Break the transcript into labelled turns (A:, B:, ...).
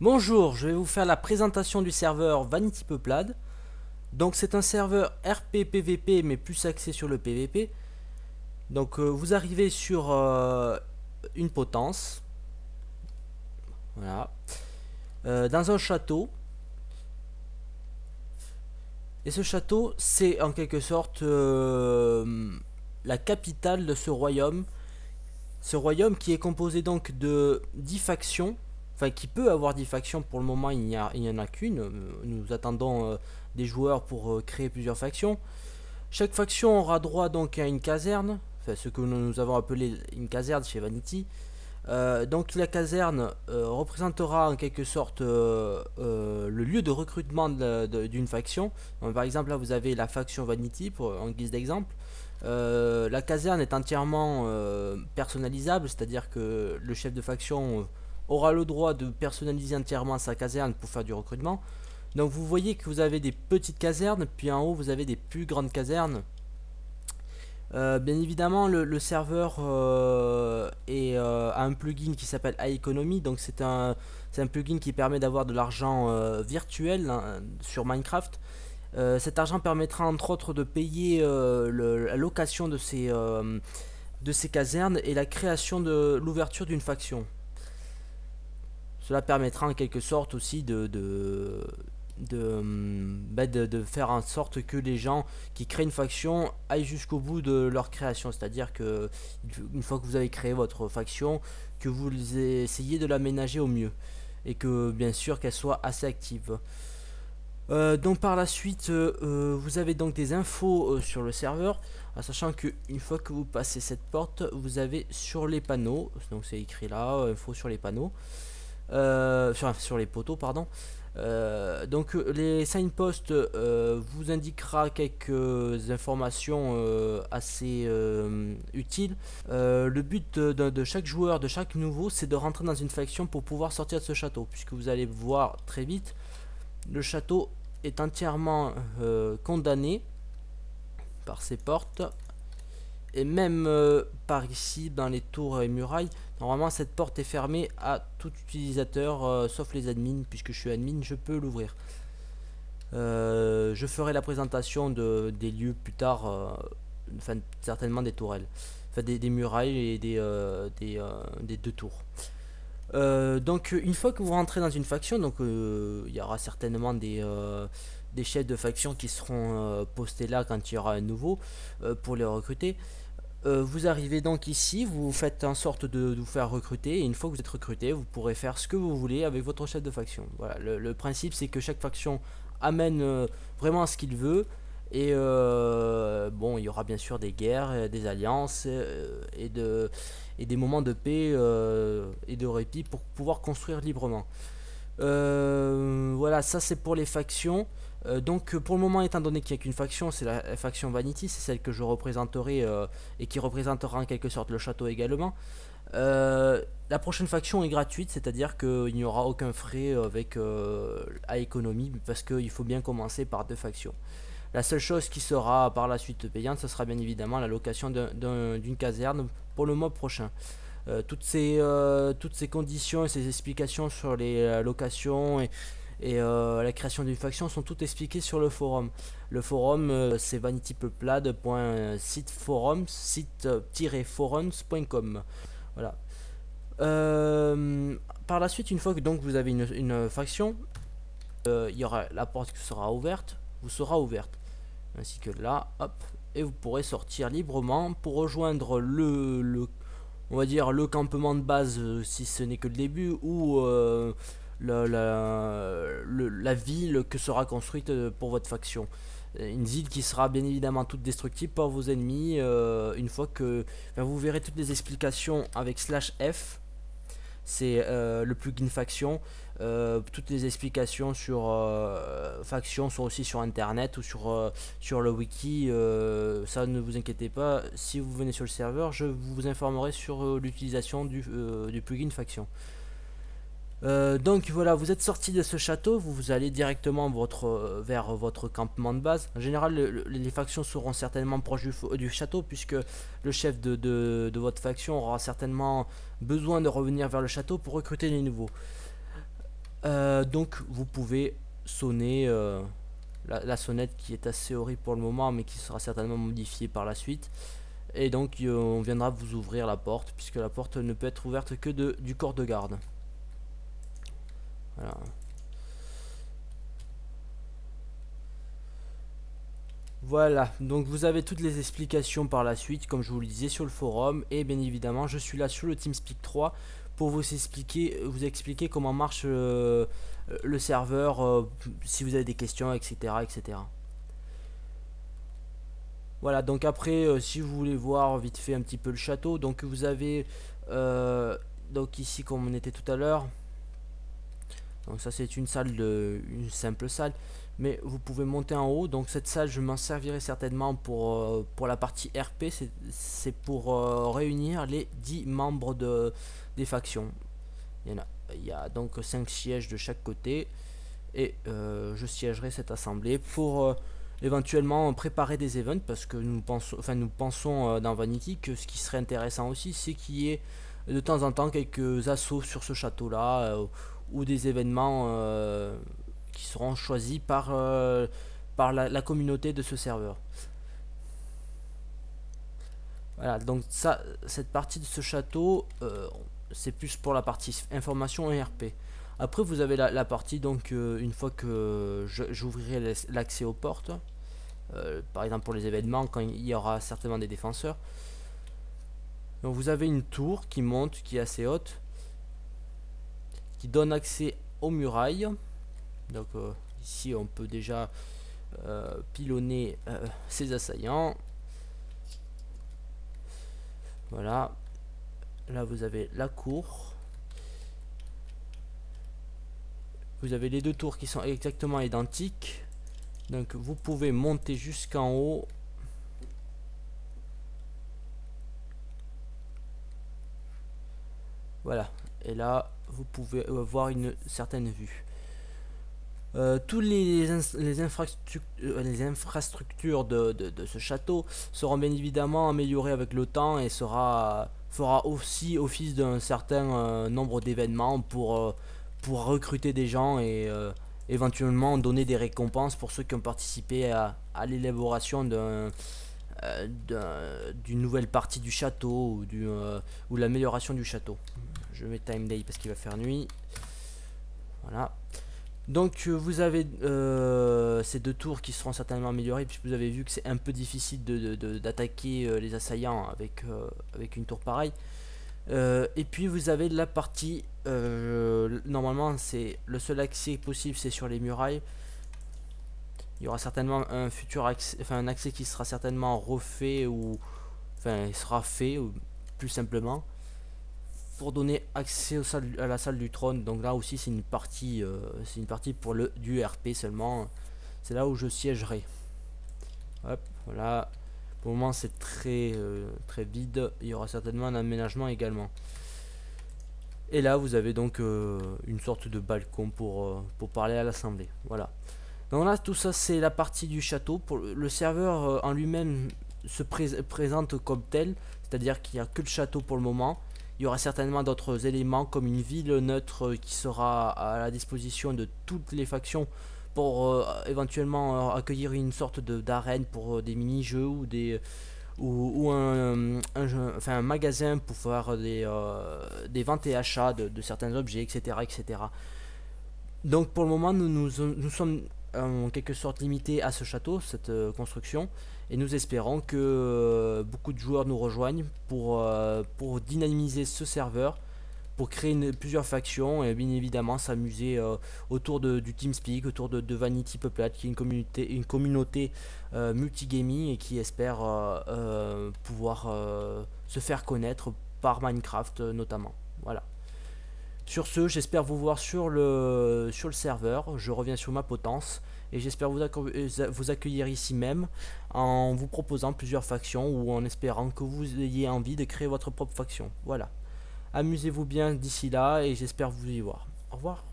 A: Bonjour, je vais vous faire la présentation du serveur Vanity Peuplade. Donc c'est un serveur RP PVP mais plus axé sur le PVP. Donc euh, vous arrivez sur euh, une potence. Voilà. Euh, dans un château. Et ce château, c'est en quelque sorte la capitale de ce royaume. Ce royaume qui est composé donc de 10 factions enfin qui peut avoir 10 factions. Pour le moment il n'y en a qu'une. Euh, nous attendons euh, des joueurs pour euh, créer plusieurs factions. Chaque faction aura droit donc à une caserne. Enfin ce que nous avons appelé une caserne chez Vanity. Donc la caserne représentera en quelque sorte le lieu de recrutement d'une faction. Par exemple là vous avez la faction Vanity pour, en guise d'exemple. La caserne est entièrement personnalisable. C'est à dire que le chef de faction aura le droit de personnaliser entièrement sa caserne pour faire du recrutement. Donc vous voyez que vous avez des petites casernes, puis en haut vous avez des plus grandes casernes. Euh, bien évidemment, le, serveur euh, euh, a un plugin qui s'appelle iEconomy. Donc c'est un, plugin qui permet d'avoir de l'argent virtuel hein, sur Minecraft. cet argent permettra entre autres de payer la location de ces casernes et la création de l'ouverture d'une faction. Cela permettra en quelque sorte aussi de, de, de, bah, faire en sorte que les gens qui créent une faction aillent jusqu'au bout de leur création. C'est-à-dire que une fois que vous avez créé votre faction, que vous essayez de l'aménager au mieux. Et que bien sûr qu'elle soit assez active. Euh, donc par la suite, euh, vous avez donc des infos euh, sur le serveur, sachant que une fois que vous passez cette porte, vous avez sur les panneaux, donc c'est écrit là, info sur les panneaux, euh, sur, les poteaux, pardon. Euh, donc les signposts euh, vous indiquera quelques informations assez utiles. le but de, chaque joueur, de chaque nouveau, c'est de rentrer dans une faction pour pouvoir sortir de ce château, puisque vous allez voir très vite, le château est entièrement condamné par ses portes et même par ici dans les tours et murailles Normalement cette porte est fermée à tout utilisateur euh, sauf les admins puisque je suis admin je peux l'ouvrir. Euh, je ferai la présentation de, des lieux plus tard, euh, enfin certainement des tourelles, des, murailles et des, deux tours. donc une fois que vous rentrez dans une faction, donc il y aura certainement des chefs de faction qui seront postés là quand il y aura un nouveau pour les recruter. Euh, vous arrivez donc ici, vous faites en sorte de, vous faire recruter, et une fois que vous êtes recruté, vous pourrez faire ce que vous voulez avec votre chef de faction. Voilà, le, principe c'est que chaque faction amène euh, vraiment ce qu'il veut, et euh, bon, il y aura bien sûr des guerres, des alliances, et, de, et des moments de paix et de répit pour pouvoir construire librement. Voilà, ça c'est pour les factions. Euh, donc pour le moment étant donné qu'il n'y a qu'une faction, c'est la, faction Vanity, c'est celle que je représenterai euh, et qui représentera en quelque sorte le château également. Euh, la prochaine faction est gratuite, c'est-à-dire qu'il n'y aura aucun frais avec à économie parce qu'il faut bien commencer par deux factions. La seule chose qui sera par la suite payante, ce sera bien évidemment la location d'une caserne pour le mois prochain. Toutes, ces, toutes ces conditions et ces explications sur les locations et, et euh, la création d'une faction sont toutes expliquées sur le forum. Le forum euh, c'est vanitypeuplade.siteforums site-forums.com voilà. Euh, par la suite, une fois que donc vous avez une, faction, il y aura la porte qui sera ouverte, vous sera ouverte, ainsi que là, hop, et vous pourrez sortir librement pour rejoindre le on va dire le campement de base si ce n'est que le début ou la, la, ville que sera construite euh, pour votre faction. Une ville qui sera bien évidemment toute destructible par vos ennemis euh, une fois que vous verrez toutes les explications avec slash F. C'est euh, le plugin faction. Toutes les explications sur faction sont aussi sur internet ou sur, sur le wiki. ça ne vous inquiétez pas. Si vous venez sur le serveur, je vous informerai sur l'utilisation du, plugin faction. Euh, donc voilà, vous êtes sorti de ce château, vous, allez directement votre, euh, vers votre campement de base. En général, les factions seront certainement proches du, château, puisque le chef de, votre faction aura certainement besoin de revenir vers le château pour recruter les nouveaux. Donc vous pouvez sonner la, sonnette qui est assez horrible pour le moment mais qui sera certainement modifiée par la suite. Et donc on viendra vous ouvrir la porte puisque la porte ne peut être ouverte que de, du corps de garde. Voilà. Voilà, donc vous avez toutes les explications par la suite, comme je vous le disais sur le forum, et bien évidemment, je suis là sur le TeamSpeak 3 pour vous expliquer, vous expliquer comment marche euh, le serveur, euh, si vous avez des questions, etc., etc. Voilà, donc après, euh, si vous voulez voir vite fait un petit peu le château, donc vous avez, donc ici comme on était tout à l'heure, donc ça c'est une salle de, une simple salle. Mais vous pouvez monter en haut. Donc cette salle je m'en servirai certainement pour, euh, pour la partie RP c'est pour euh, réunir les 10 membres de, des factions. Il y, a, il y a donc 5 sièges de chaque côté. Et euh, je siégerai cette assemblée pour éventuellement préparer des events parce que nous pensons, enfin, nous pensons dans Vanity que ce qui serait intéressant aussi c'est qu'il y ait de temps en temps quelques assauts sur ce château là ou des événements qui seront choisis par, euh, par la, communauté de ce serveur. Voilà, donc ça, cette partie de ce château, euh, c'est plus pour la partie information et RP. Après, vous avez la, partie, donc, euh, une fois que j'ouvrirai l'accès aux portes, par exemple pour les événements, quand il y aura certainement des défenseurs. Donc, vous avez une tour qui monte, qui est assez haute, donne accès aux murailles. Donc euh, ici on peut déjà euh, pilonner euh, ses assaillants. Voilà. Là vous avez la cour. Vous avez les deux tours qui sont exactement identiques. Donc vous pouvez monter jusqu'en haut. Voilà. Et là, vous pouvez voir une certaine vue. Euh, tous les, les, infrastructures, euh, les infrastructures de, ce château seront bien évidemment améliorées avec le temps et sera, fera aussi office d'un certain euh, nombre d'événements pour, pour recruter des gens et éventuellement donner des récompenses pour ceux qui ont participé à, l'élaboration d'un d'une nouvelle partie du château ou, du, ou l'amélioration du château. Je mets time day parce qu'il va faire nuit. Voilà. Donc euh, vous avez euh, ces deux tours qui seront certainement améliorées puisque vous avez vu que c'est un peu difficile d'attaquer de, euh, les assaillants avec, avec une tour pareille. et puis vous avez la partie, normalement c'est le seul accès possible c'est sur les murailles. Il y aura certainement un futur accès, enfin un accès qui sera certainement refait ou enfin il sera fait plus simplement pour donner accès à la salle du trône. Donc là aussi c'est une partie euh, c'est une partie pour le du RP seulement. C'est là où je siégerai. Hop, voilà. Pour le moment c'est très euh, très vide. Il y aura certainement un aménagement également. Et là vous avez donc euh, une sorte de balcon pour, pour parler à l'assemblée. Voilà. Donc là tout ça c'est la partie du château. Le serveur en lui-même se présente comme tel. C'est-à-dire qu'il n'y a que le château pour le moment. Il y aura certainement d'autres éléments comme une ville neutre qui sera à la disposition de toutes les factions pour euh, éventuellement euh, accueillir une sorte d'arène pour euh, des mini-jeux ou des ou, un, enfin, un magasin pour faire des, des ventes et achats de, certains objets, etc., etc. Donc pour le moment, nous, nous, nous sommes en quelque sorte limités à ce château, cette construction. Et nous espérons que euh, beaucoup de joueurs nous rejoignent pour, euh, pour dynamiser ce serveur, pour créer plusieurs factions et bien évidemment s'amuser euh, autour de, du TeamSpeak, autour de, Vanity Peuplade qui est une communauté, une communauté multigaming et qui espère pouvoir se faire connaître par Minecraft notamment. Voilà. Sur ce, j'espère vous voir sur le, sur le serveur. Je reviens sur ma potence et j'espère vous, vous accueillir ici même en vous proposant plusieurs factions ou en espérant que vous ayez envie de créer votre propre faction. Voilà. Amusez-vous bien d'ici là et j'espère vous y voir. Au revoir.